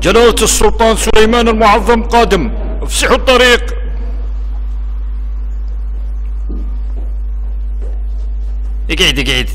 جلالة السلطان سليمان المعظم قادم. افسحوا الطريق. اقعد اقعد.